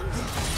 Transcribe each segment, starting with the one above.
Blue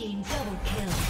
team double kill.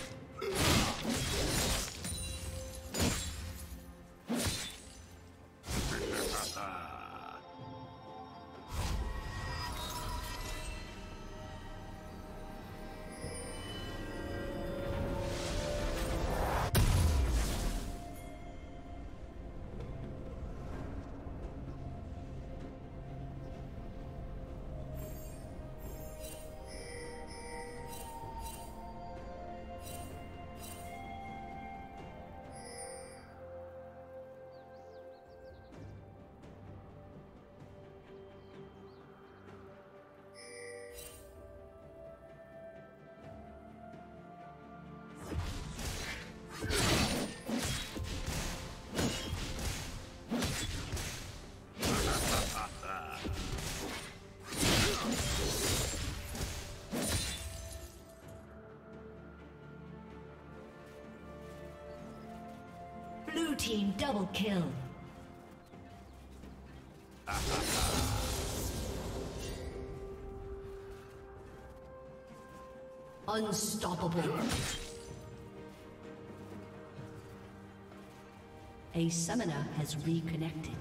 Team double kill. Unstoppable. A summoner has reconnected.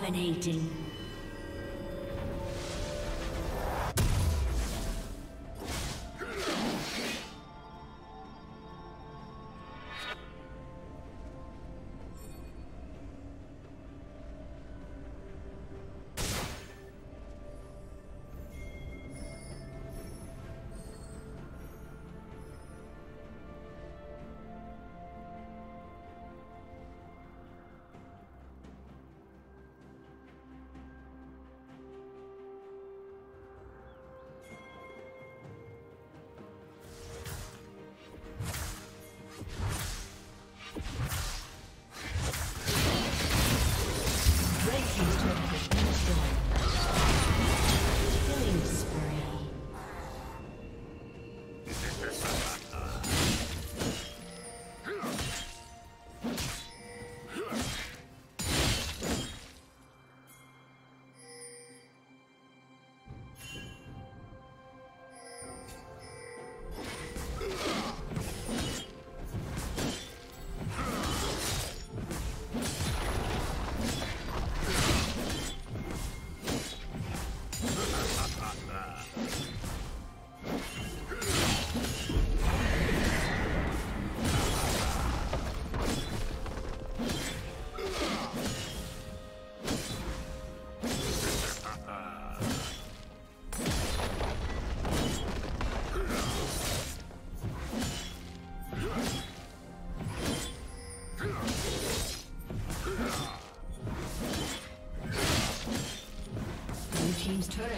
Dominating.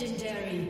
Legendary.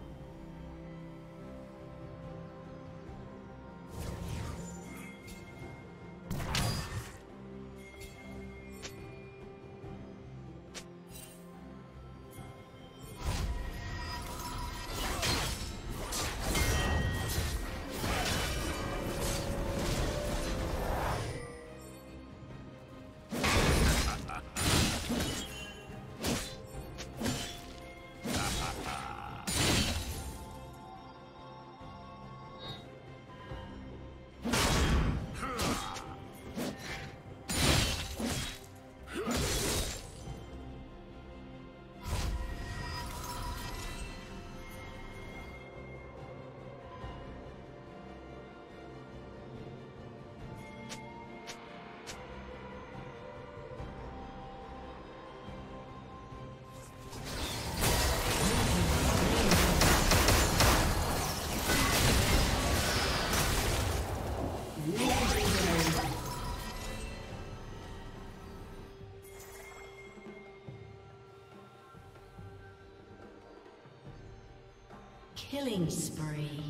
Killing spree.